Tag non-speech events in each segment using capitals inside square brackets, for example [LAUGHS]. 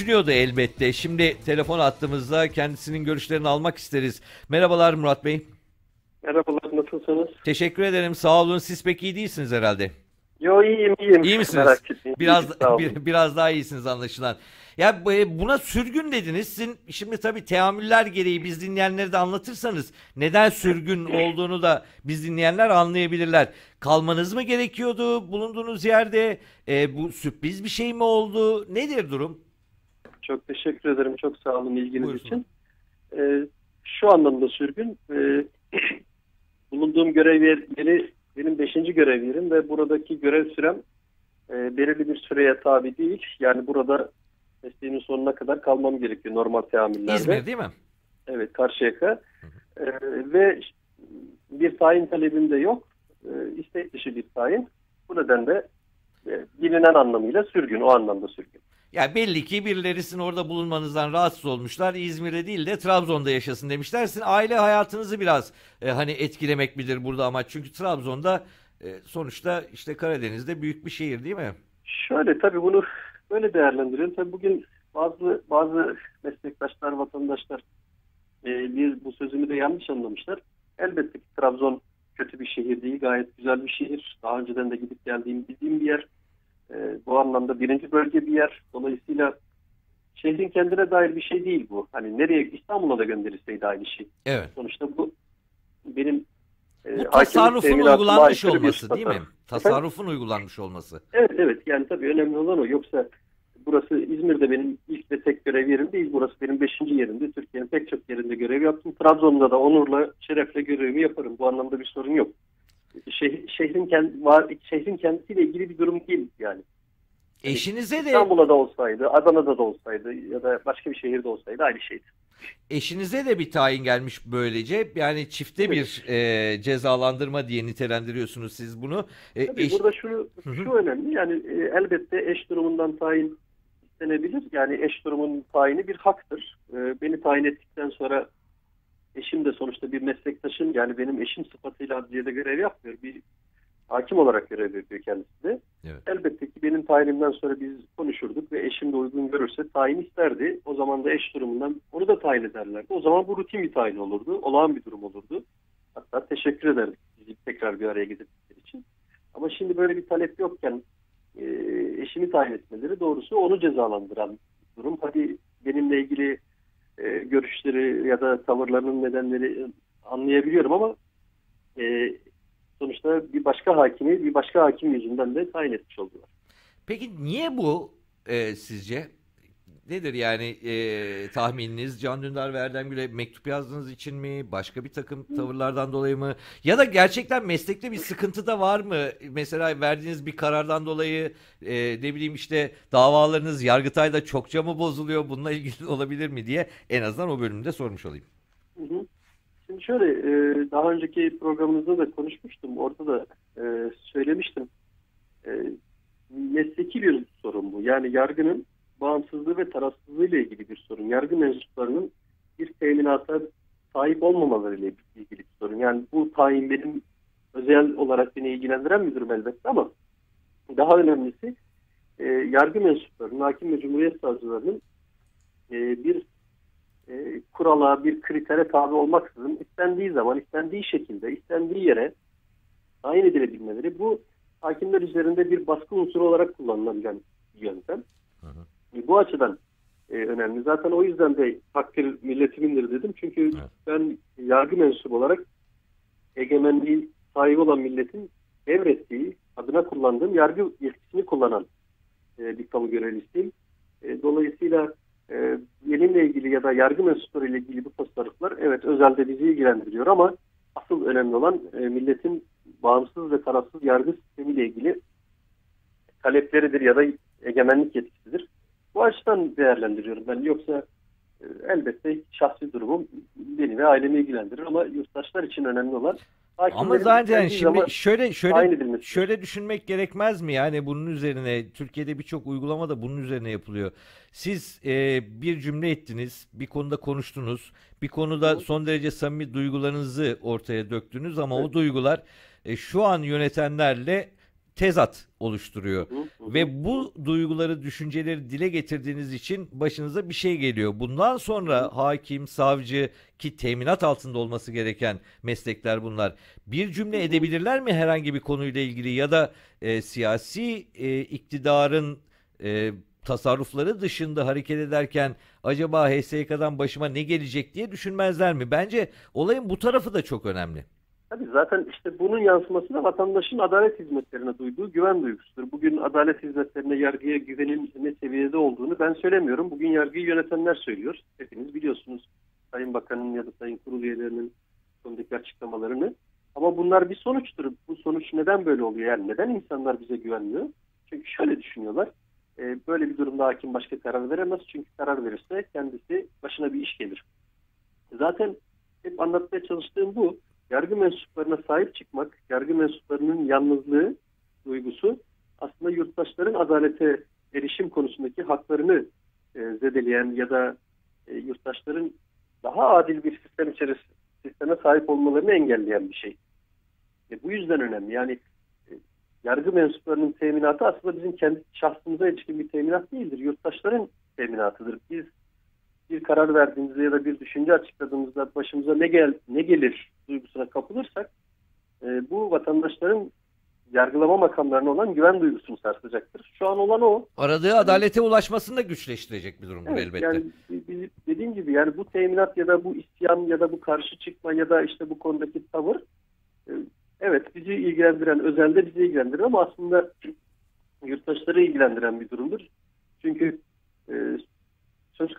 düşünüyordu elbette. Şimdi telefon attığımızda kendisinin görüşlerini almak isteriz. Merhabalar Murat Bey. Merhabalar, nasılsınız? Teşekkür ederim. Sağ olun. Siz pek iyi değilsiniz herhalde. Yo iyiyim, iyiyim. İyi misiniz? Merak etmeyin. Biraz bir- biraz daha iyisiniz anlaşılan. Ya bu- buna sürgün dediniz. Sizin şimdi tabii teamüller gereği biz dinleyenlere de anlatırsanız neden sürgün olduğunu da biz dinleyenler anlayabilirler. Kalmanız mı gerekiyordu bulunduğunuz yerde? E, bu sürpriz bir şey mi oldu? Nedir durum? Çok teşekkür ederim, çok sağ olun ilginiz Buyursun. için. Ee, şu anlamda sürgün, e, [CLEARS THROAT] bulunduğum görev yer- yeri benim beşinci görev yerim ve buradaki görev sürem e, belirli bir süreye tabi değil. Yani burada mesleğimin sonuna kadar kalmam gerekiyor normal teamüllerde. İzmir değil mi? Evet, Karşıyaka. Ee, ve bir tayin talebim de yok. Ee, istek dışı bir tayin. Bu nedenle e, bilinen anlamıyla sürgün, o anlamda sürgün. Ya belli ki birileri orada bulunmanızdan rahatsız olmuşlar. İzmir'de değil de Trabzon'da yaşasın demişler. Sizin aile hayatınızı biraz e, hani etkilemek midir burada amaç? Çünkü Trabzon'da e, sonuçta işte Karadeniz'de büyük bir şehir değil mi? Şöyle tabii bunu böyle değerlendirelim. Tabii bugün bazı bazı meslektaşlar, vatandaşlar e, bir bu sözümü de yanlış anlamışlar. Elbette ki Trabzon kötü bir şehir değil, gayet güzel bir şehir. Daha önceden de gidip geldiğim bildiğim bir yer. E, bu anlamda birinci bölge bir yer. Dolayısıyla şehrin kendine dair bir şey değil bu. Hani nereye İstanbul'a da gönderilseydi aynı şey. Evet. Sonuçta bu benim e, Bu tasarrufun uygulanmış bir olması değil mi? tasarruf. Tasarrufun uygulanmış olması. Evet evet yani tabii önemli olan o. Yoksa burası İzmir'de benim ilk ve tek görev yerim değil. Burası benim beşinci yerimde. Türkiye'nin pek çok yerinde görev yaptım. Trabzon'da da onurla, şerefle görevimi yaparım. Bu anlamda bir sorun yok. Şeh- şehrin, kend, var, şehrin kendisiyle ilgili bir durum değil yani. Eşinize de İstanbul'da da olsaydı, Adana'da da olsaydı ya da başka bir şehirde olsaydı aynı şeydi. eşinize de bir tayin gelmiş böylece. Yani çifte Evet. bir e, cezalandırma diye nitelendiriyorsunuz siz bunu. E, Tabii eş- burada şunu şu önemli yani e, elbette eş durumundan tayin istenebilir. Yani eş durumun tayini bir haktır. E, beni tayin ettikten sonra eşim de sonuçta bir meslektaşım yani benim eşim sıfatıyla adliyede görev yapmıyor. Bir hakim olarak görev yapıyor kendisi de. Evet. Elbette ki benim tayinimden sonra biz konuşurduk ve eşim de uygun görürse tayin isterdi. O zaman da eş durumundan onu da tayin ederlerdi. O zaman bu rutin bir tayin olurdu. Olağan bir durum olurdu. Hatta teşekkür ederdik bizi tekrar bir araya getirdikleri için. Ama şimdi böyle bir talep yokken e, eşimi tayin etmeleri doğrusu onu cezalandıran durum. Hadi benimle ilgili e, görüşleri ya da tavırlarının nedenleri anlayabiliyorum ama e, sonuçta bir başka hakimi bir başka hakim yüzünden de tayin etmiş oldular. Peki niye bu e, sizce? Nedir yani e, tahmininiz? Can Dündar ve Erdem Gül'e mektup yazdığınız için mi? Başka bir takım tavırlardan dolayı mı? Ya da gerçekten meslekte bir sıkıntı da var mı? Mesela verdiğiniz bir karardan dolayı e, ne bileyim işte davalarınız Yargıtay'da çokça mı bozuluyor? Bununla ilgili [LAUGHS] olabilir mi diye en azından o bölümde sormuş olayım. Hı hı. Şimdi şöyle e, daha önceki programımızda da konuşmuştum. Orada da e, söylemiştim. E, mesleki bir sorun bu. Yani yargının bağımsızlığı ve tarafsızlığı ile ilgili bir sorun. Yargı mensuplarının bir teminata sahip olmamaları ile ilgili bir sorun. Yani bu tayin benim özel olarak beni ilgilendiren bir durum elbette ama daha önemlisi e, yargı mensuplarının, hakim ve cumhuriyet savcılarının e, bir e, kurala, bir kritere tabi olmaksızın istendiği zaman, istendiği şekilde, istendiği yere tayin edilebilmeleri bu hakimler üzerinde bir baskı unsuru olarak kullanılan bir yöntem. Hı hı. E, Bu açıdan e, önemli. Zaten o yüzden de takdir milletimindir dedim. Çünkü Evet. ben yargı mensubu olarak egemenliği sahibi olan milletin devrettiği, adına kullandığım yargı yetkisini kullanan e, bir kamu görevlisiyim. E, dolayısıyla e, benimle ilgili ya da yargı mensupları ile ilgili bu tasarruflar evet özelde bizi ilgilendiriyor ama asıl önemli olan e, milletin bağımsız ve tarafsız yargı sistemiyle ilgili talepleridir ya da egemenlik yetkisidir. Bu açıdan değerlendiriyorum ben. Yoksa e, elbette şahsi durumum beni ve ailemi ilgilendirir ama yurttaşlar için önemli olan Ama zaten şimdi şöyle şöyle şöyle düşünmek gerekmez mi? Yani bunun üzerine Türkiye'de birçok uygulama da bunun üzerine yapılıyor. Siz e, bir cümle ettiniz, bir konuda konuştunuz, bir konuda son derece samimi duygularınızı ortaya döktünüz ama o Evet. duygular e, şu an yönetenlerle tezat oluşturuyor. Ve bu duyguları, düşünceleri dile getirdiğiniz için başınıza bir şey geliyor. Bundan sonra hakim, savcı ki teminat altında olması gereken meslekler bunlar. Bir cümle edebilirler mi herhangi bir konuyla ilgili ya da e, siyasi e, iktidarın e, tasarrufları dışında hareket ederken acaba HSYK'dan başıma ne gelecek diye düşünmezler mi? Bence olayın bu tarafı da çok önemli. Tabii zaten işte bunun yansıması da vatandaşın adalet hizmetlerine duyduğu güven duygusudur. Bugün adalet hizmetlerine, yargıya güvenin ne seviyede olduğunu ben söylemiyorum. Bugün yargıyı yönetenler söylüyor. Hepiniz biliyorsunuz Sayın Bakan'ın ya da Sayın Kurul üyelerinin sondaki açıklamalarını. Ama bunlar bir sonuçtur. Bu sonuç neden böyle oluyor? Yani neden insanlar bize güvenmiyor? Çünkü şöyle düşünüyorlar. e, Böyle bir durumda hakim başka karar veremez. Çünkü karar verirse kendisi başına bir iş gelir. Zaten hep anlatmaya çalıştığım bu yargı mensuplarına sahip çıkmak, yargı mensuplarının yalnızlığı duygusu aslında yurttaşların adalete erişim konusundaki haklarını e, zedeleyen ya da e, yurttaşların daha adil bir sistem içerisinde sisteme sahip olmalarını engelleyen bir şey. E, bu yüzden önemli. Yani e, yargı mensuplarının teminatı aslında bizim kendi şahsımıza ilişkin bir teminat değildir. Yurttaşların teminatıdır. Biz bir karar verdiğimizde ya da bir düşünce açıkladığımızda başımıza ne gel ne gelir duygusuna kapılırsak e, bu vatandaşların yargılama makamlarına olan güven duygusunu sarsacaktır. Şu an olan o. Aradığı adalete ulaşmasını da güçleştirecek bir durumdur Evet, elbette. Yani dediğim gibi yani bu teminat ya da bu isyan ya da bu karşı çıkma ya da işte bu konudaki tavır e, evet bizi ilgilendiren özelde bizi ilgilendirir ama aslında [CLEARS THROAT] yurttaşları ilgilendiren bir durumdur. Çünkü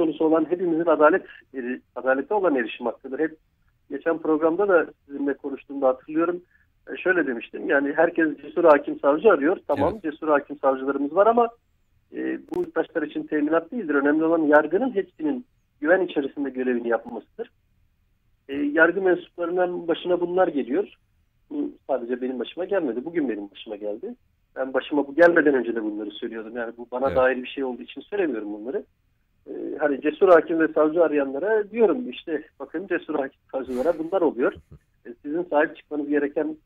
konusu olan hepimizin adalet eri- adalete olan erişim hakkıdır. Hep geçen programda da sizinle konuştuğumda hatırlıyorum. E, şöyle demiştim yani herkes cesur hakim savcı arıyor. Tamam Evet. cesur hakim savcılarımız var ama e, bu yurttaşlar için teminat değildir. Önemli olan yargının hepsinin güven içerisinde görevini yapmasıdır. E, yargı mensuplarının başına bunlar geliyor. Bu sadece benim başıma gelmedi. Bugün benim başıma geldi. Ben başıma bu gelmeden önce de bunları söylüyordum. Yani bu bana Evet. dair bir şey olduğu için söylemiyorum bunları. E, hani cesur hakim ve savcı arayanlara diyorum işte bakın cesur hakim savcılara bunlar oluyor. E, sizin sahip çıkmanız gereken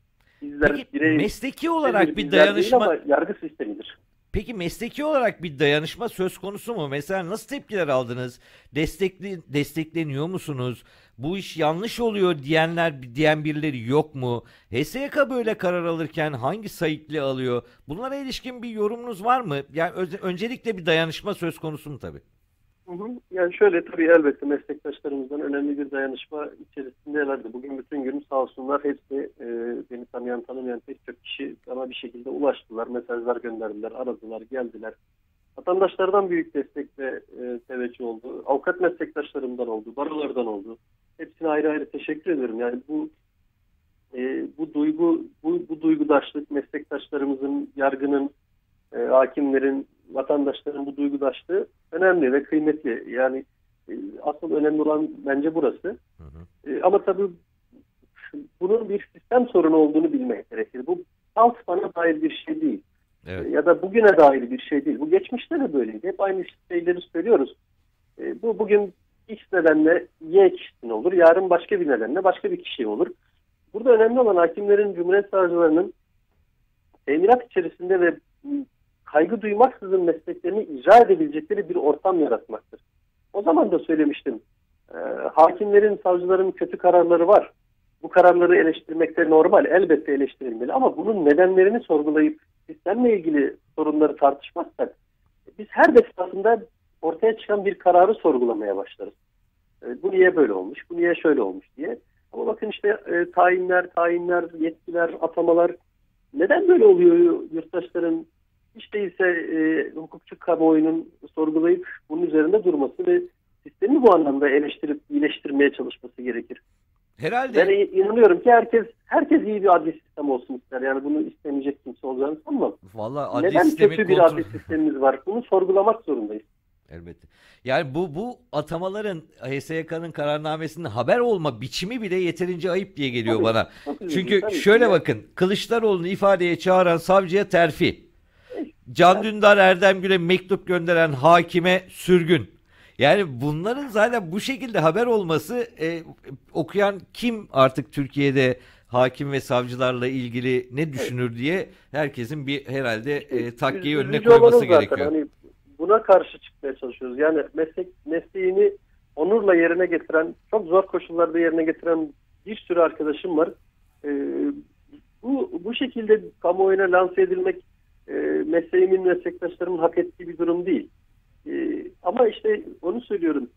bizler Peki birey mesleki olarak bir dayanışma ama yargı sistemidir. Peki mesleki olarak bir dayanışma söz konusu mu? Mesela nasıl tepkiler aldınız? Destekli, destekleniyor musunuz? Bu iş yanlış oluyor diyenler diyen birileri yok mu? HSYK böyle karar alırken hangi sayıklı alıyor? Bunlara ilişkin bir yorumunuz var mı? Yani öncelikle bir dayanışma söz konusu mu tabii? Yani şöyle tabii elbette meslektaşlarımızdan önemli bir dayanışma içerisindelerdi. Bugün bütün gün sağ olsunlar hepsi e, beni tanıyan tanımayan pek çok kişi bana bir şekilde ulaştılar. Mesajlar gönderdiler, aradılar, geldiler. Vatandaşlardan büyük destek ve e, teveccüh oldu. Avukat meslektaşlarımdan oldu, barolardan oldu. Hepsine ayrı ayrı teşekkür ederim. Yani bu e, bu duygu bu, bu duygudaşlık meslektaşlarımızın, yargının, e, hakimlerin, vatandaşların bu duygudaşlığı önemli ve kıymetli. Yani e, asıl önemli olan bence burası. Hı hı. E, ama tabii bunun bir sistem sorunu olduğunu bilmek gerekir. Bu alt bana dair bir şey değil. Evet. E, Ya da bugüne dair bir şey değil. Bu geçmişte de böyleydi. Hep aynı şeyleri söylüyoruz. E, bu bugün X nedenle Y kişisinin olur. Yarın başka bir nedenle başka bir kişiye olur. Burada önemli olan hakimlerin, cumhuriyet savcılarının teminat içerisinde ve kaygı duymaksızın mesleklerini icra edebilecekleri bir ortam yaratmaktır. O zaman da söylemiştim. e, hakimlerin, savcıların kötü kararları var. Bu kararları eleştirmekte normal. Elbette eleştirilmeli ama bunun nedenlerini sorgulayıp sistemle ilgili sorunları tartışmazsak biz her defasında ortaya çıkan bir kararı sorgulamaya başlarız. E, bu niye böyle olmuş, bu niye şöyle olmuş diye. Ama bakın işte e, tayinler, tayinler, yetkiler, atamalar neden böyle oluyor yurttaşların hiç değilse e, hukukçu kamuoyunun sorgulayıp bunun üzerinde durması ve sistemi bu anlamda eleştirip iyileştirmeye çalışması gerekir. Herhalde Ben inanıyorum ki herkes herkes iyi bir adli sistem olsun ister. Yani bunu istemeyecek kimse olacağını sanmam. vallahi adli Neden kötü bir kontrol- adli sistemimiz var? Bunu sorgulamak zorundayız. Elbette. Yani bu bu atamaların HSYK'nın kararnamesinin haber olma biçimi bile yeterince ayıp diye geliyor Tabii. bana. Üzücü, Çünkü tabii şöyle ya. bakın Kılıçdaroğlu'nu ifadeye çağıran savcıya terfi. Can Dündar Erdem Gül'e mektup gönderen hakime sürgün. Yani bunların zaten bu şekilde haber olması e, okuyan kim artık Türkiye'de hakim ve savcılarla ilgili ne düşünür diye herkesin bir herhalde e, takkiyi önüne koyması zaten. gerekiyor. Hani buna karşı çıkmaya çalışıyoruz. Yani meslek mesleğini onurla yerine getiren, çok zor koşullarda yerine getiren bir sürü arkadaşım var. Ee, bu bu şekilde kamuoyuna lanse edilmek e, mesleğimin meslektaşlarımın hak ettiği bir durum değil. Ee, ama işte onu söylüyorum.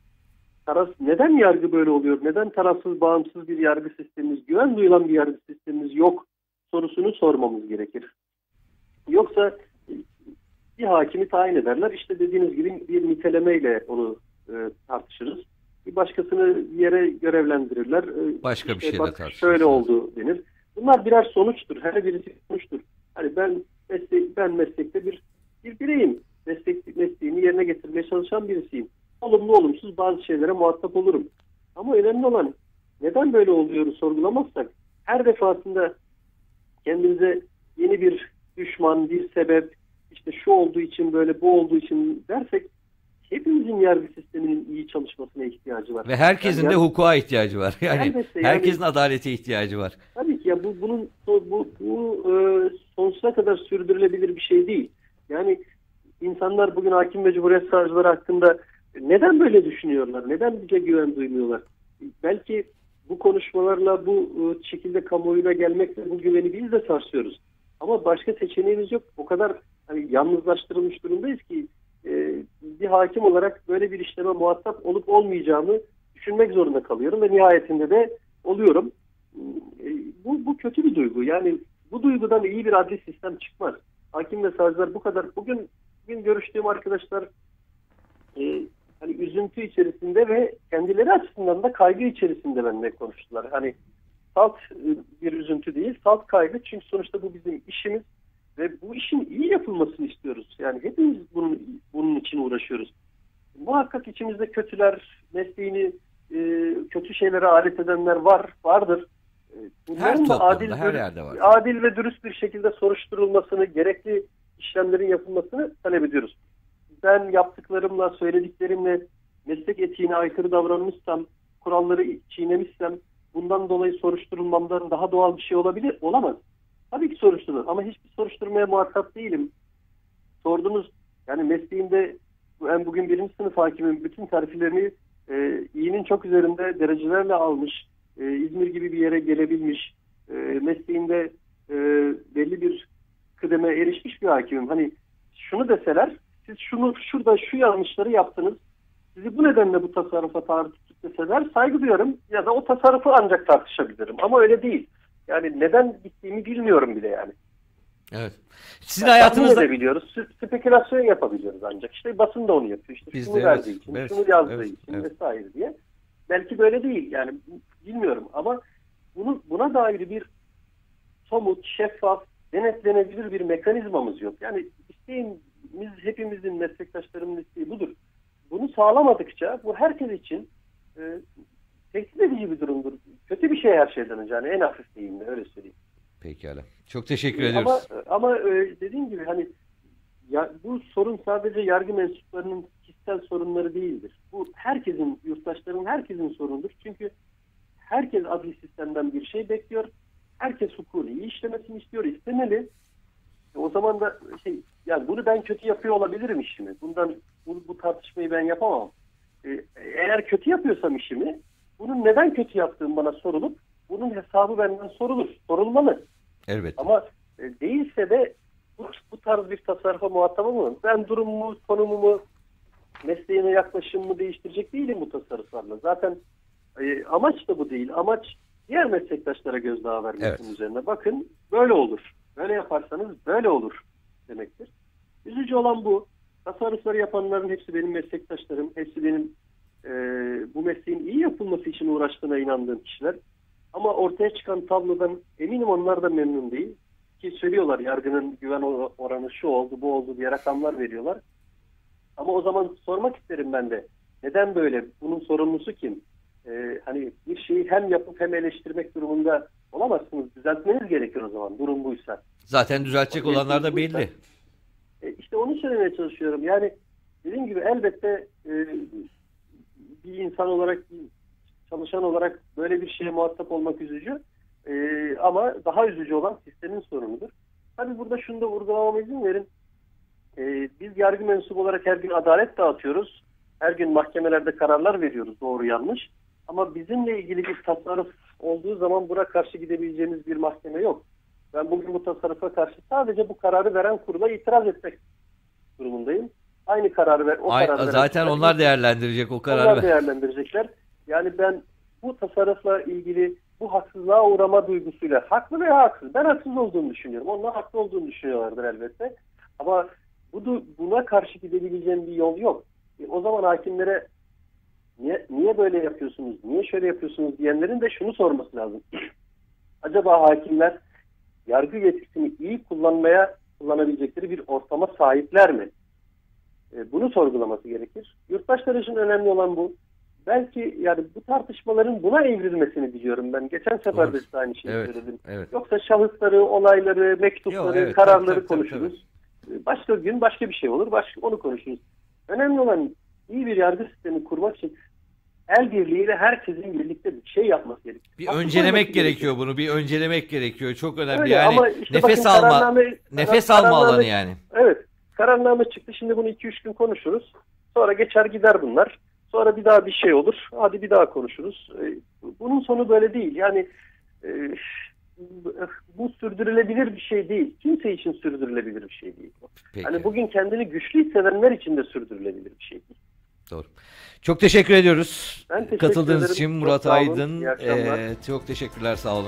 Taraf, neden yargı böyle oluyor? Neden tarafsız, bağımsız bir yargı sistemimiz, güven duyulan bir yargı sistemimiz yok sorusunu sormamız gerekir. Yoksa bir hakimi tayin ederler. İşte dediğiniz gibi bir nitelemeyle onu e, tartışırız. Bir başkasını bir yere görevlendirirler. E, Başka bir işte şeyle bak tartışırız. Şöyle oldu denir. Bunlar birer sonuçtur. Her birisi sonuçtur. Hani ben meslek, ben meslekte bir bir bireyim. Meslek, mesleğimi yerine getirmeye çalışan birisiyim. Olumlu olumsuz bazı şeylere muhatap olurum. Ama önemli olan neden böyle oluyor sorgulamazsak her defasında kendimize yeni bir düşman, bir sebep, işte şu olduğu için böyle, bu olduğu için dersek hepimizin yargı sisteminin iyi çalışmasına ihtiyacı var. Ve herkesin Yani de hukuka ihtiyacı var. [LAUGHS] Yani Elbette, yani- herkesin adalete ihtiyacı var. Tabii ki ya bu bunun bu bu e, sonsuza kadar sürdürülebilir bir şey değil. Yani insanlar bugün hakim ve cumhuriyet savcıları hakkında neden böyle düşünüyorlar? Neden bize güven duymuyorlar? Belki bu konuşmalarla bu e, şekilde kamuoyuna gelmekle bu güveni biz de sarsıyoruz. Ama başka seçeneğimiz yok. O kadar hani yalnızlaştırılmış durumdayız ki e, bir hakim olarak böyle bir işleme muhatap olup olmayacağımı düşünmek zorunda kalıyorum ve nihayetinde de oluyorum. E, bu, bu kötü bir duygu. Yani bu duygudan iyi bir adli sistem çıkmaz. Hakim ve savcılar bu kadar. Bugün bugün görüştüğüm arkadaşlar e, hani üzüntü içerisinde ve kendileri açısından da kaygı içerisinde benimle konuştular. Hani salt e, bir üzüntü değil, salt kaygı. Çünkü sonuçta bu bizim işimiz ve bu işin iyi yapılmasını istiyoruz. Yani hepimiz bunun, bunun için uğraşıyoruz. Muhakkak içimizde kötüler, mesleğini e, kötü şeylere alet edenler var, vardır. E, Her Bunların da toplumda, adil, her yerde var. adil ve dürüst bir şekilde soruşturulmasını, gerekli işlemlerin yapılmasını talep ediyoruz. Ben yaptıklarımla, söylediklerimle meslek etiğine aykırı davranmışsam, kuralları çiğnemişsem bundan dolayı soruşturulmamdan daha doğal bir şey olabilir, olamaz. Tabii ki soruşturulur ama hiçbir soruşturmaya muhatap değilim. Sordunuz, yani mesleğimde ben bugün birinci sınıf hakimim, bütün terfilerini e, iyinin çok üzerinde derecelerle almış, e, İzmir gibi bir yere gelebilmiş, e, mesleğinde e, belli bir kıdeme erişmiş bir hakimim. Hani şunu deseler, siz şunu şurada şu yanlışları yaptınız, sizi bu nedenle bu tasarrufa tuttuk deseler saygı duyarım ya da o tasarrufu ancak tartışabilirim. Ama öyle değil. Yani neden gittiğimi bilmiyorum bile yani. Evet. Sizin Yani hayatınızda sü- spekülasyon yapabiliyoruz ancak. İşte basın da onu yapıyor. İşte Biz şunu de, verdiği evet, için, evet, şunu yazdığı evet, için evet. vesaire diye. Belki böyle değil yani bilmiyorum ama bunu, buna dair bir somut, şeffaf, denetlenebilir bir mekanizmamız yok. Yani isteğimiz hepimizin meslektaşlarımın isteği budur. Bunu sağlamadıkça bu herkes için e, tehdit edici bir durumdur. Kötü bir şey her şeyden önce. Yani en hafif deyimle öyle söyleyeyim. Pekala. Çok teşekkür Ama, ediyoruz. ama e, dediğim gibi hani ya, bu sorun sadece yargı mensuplarının kişisel sorunları değildir. Bu herkesin, yurttaşların herkesin sorunudur. Çünkü herkes adli sistemden bir şey bekliyor. Herkes hukukun iyi işlemesini istiyor, istemeli. E, O zaman da şey, yani bunu ben kötü yapıyor olabilirim işimi. Bundan bu, bu tartışmayı ben yapamam. E, eğer kötü yapıyorsam işimi, bunun neden kötü yaptığım bana sorulup, bunun hesabı benden sorulur, sorulmalı. Elbette. Ama e, değilse de bu, bu tarz bir tasarrufa muhatap olmam. Ben durumumu, konumumu, mesleğime yaklaşımımı değiştirecek değilim bu tasarruflarla. Zaten e, amaç da bu değil. Amaç diğer meslektaşlara gözdağı vermek Evet. üzerine. Bakın böyle olur. Böyle yaparsanız böyle olur demektir. Üzücü olan bu. Tasarrufları yapanların hepsi benim meslektaşlarım. Hepsi benim e, bu mesleğin iyi yapılması için uğraştığına inandığım kişiler. Ama ortaya çıkan tablodan eminim onlar da memnun değil. Ki söylüyorlar yargının güven or- oranı şu oldu bu oldu diye rakamlar veriyorlar. Ama o zaman sormak isterim ben de. Neden böyle? Bunun sorumlusu kim? Ee, hani bir şeyi hem yapıp hem eleştirmek durumunda olamazsınız. Düzeltmeniz gerekir o zaman durum buysa. Zaten düzeltecek olanlar da belli. E, işte onu söylemeye çalışıyorum. Yani dediğim gibi elbette e, bir insan olarak, bir çalışan olarak böyle bir şeye muhatap olmak üzücü. Ee, ama daha üzücü olan sistemin sorunudur. Tabii burada şunu da vurgulamama izin verin. Ee, biz yargı mensubu olarak her gün adalet dağıtıyoruz. Her gün mahkemelerde kararlar veriyoruz doğru yanlış. Ama bizimle ilgili bir tasarruf olduğu zaman buna karşı gidebileceğimiz bir mahkeme yok. Ben bugün bu tasarrufa karşı sadece bu kararı veren kurula itiraz etmek durumundayım. Aynı kararı ver, o Ay- karar veren zaten kurula onlar değerlendirecek o kararı. onlar değerlendirecekler. Yani ben bu tasarrufla ilgili bu haksızlığa uğrama duygusuyla haklı veya haksız. Ben haksız olduğunu düşünüyorum. Onlar haklı olduğunu düşünüyorlardır elbette. Ama bu buna karşı gidebileceğim bir yol yok. E, o zaman hakimlere niye, niye böyle yapıyorsunuz, niye şöyle yapıyorsunuz diyenlerin de şunu sorması lazım. [CLEARS THROAT] Acaba hakimler yargı yetkisini iyi kullanmaya kullanabilecekleri bir ortama sahipler mi? E, bunu sorgulaması gerekir. Yurttaşlar için önemli olan bu. Belki yani bu tartışmaların buna evrilmesini diliyorum ben. Geçen sefer de aynı şeyi Evet. söyledim. Evet. Yoksa şahısları, olayları, mektupları, Yok, evet, kararları tabii, tabii, tabii, konuşuruz. E, Başka gün başka bir şey olur. Başka onu konuşuruz. Önemli olan iyi bir yargı sistemi kurmak için el birliğiyle herkesin birlikte bir şey yapması gerekiyor. Bir Haklı öncelemek gerekiyor bunu. Bir öncelemek gerekiyor. Çok önemli. Öyle yani işte nefes bakın alma nefes alma alanı yani. Kararname çıktı. Şimdi bunu 2-3 gün konuşuruz. Sonra geçer gider bunlar. Sonra bir daha bir şey olur. Hadi bir daha konuşuruz. Ee, Bunun sonu böyle değil. Yani e, bu sürdürülebilir bir şey değil. Kimse için sürdürülebilir bir şey değil. Peki. Hani bugün kendini güçlü hissedenler için de sürdürülebilir bir şey değil. Doğru. Çok teşekkür ediyoruz. Ben teşekkür Katıldığınız ederim. için Çok Murat olun. Aydın. Ee, çok teşekkürler sağ olun.